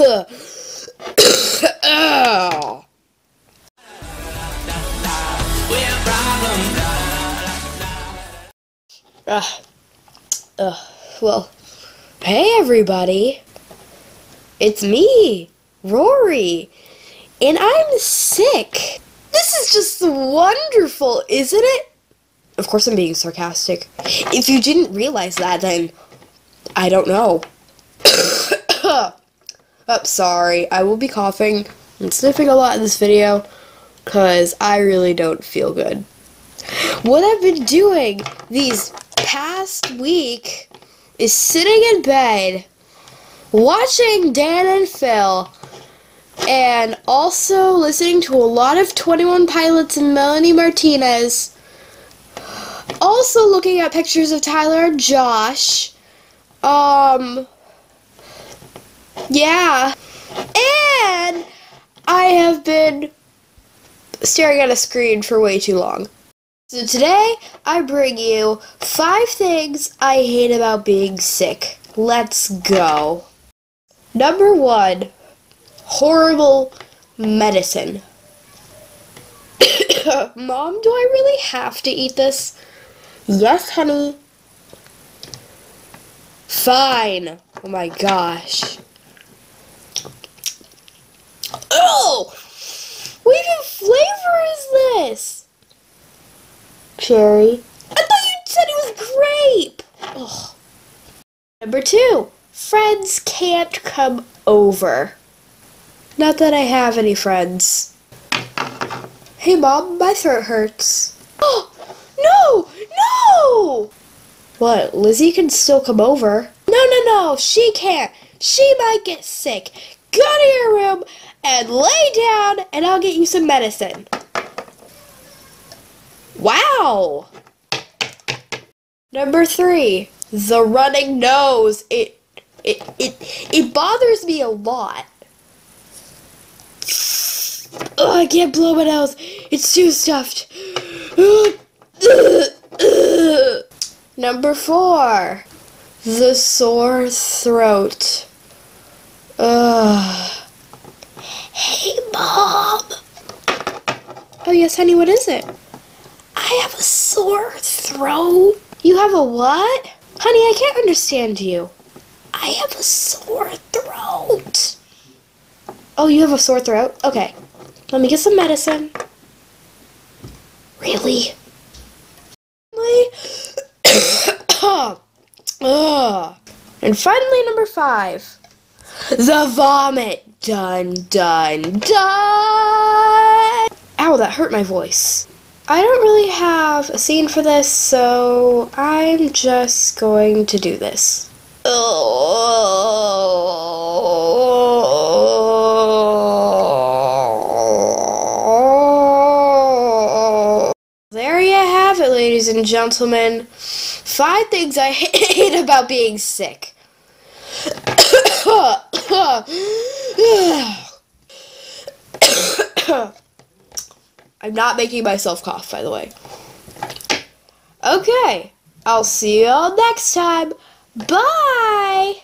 Uh, uh, well, hey everybody. It's me, Rori, and I'm sick. This is just wonderful, isn't it? Of course, I'm being sarcastic. If you didn't realize that, then I don't know. oh, sorry. I will be coughing and sniffing a lot in this video because I really don't feel good. What I've been doing these past week is sitting in bed watching Dan and Phil and also listening to a lot of 21 Pilots and Melanie Martinez. Also looking at pictures of Tyler and Josh. Um, yeah. And I have been staring at a screen for way too long. So today, I bring you five things I hate about being sick. Let's go. Number one, horrible medicine. Mom, do I really have to eat this? Yes, honey. Fine. Oh my gosh. Oh! What even flavor is this? Cherry. I thought you said it was grape. Ugh. Number two, friends can't come over. Not that I have any friends. Hey mom, my throat hurts. Oh, no, no! What, Lizzie can still come over? No, no, no, she can't. She might get sick. Go to your room and lay down and I'll get you some medicine. Wow! Number three, the running nose. It, it, it, it bothers me a lot. Oh, I can't blow my nose. It's too stuffed. Number four, the sore throat. Ugh. Hey, Mom. Oh, yes, honey, what is it? I have a sore throat. You have a what? Honey, I can't understand you. I have a sore throat. Oh, you have a sore throat? Okay. Let me get some medicine. Really? And finally, number five. The vomit. Done, done, done. Ow, that hurt my voice. I don't really have a scene for this, so I'm just going to do this. There you have it, ladies and gentlemen. Five things I hate about being sick. I'm not making myself cough, by the way. Okay, I'll see you all next time. Bye!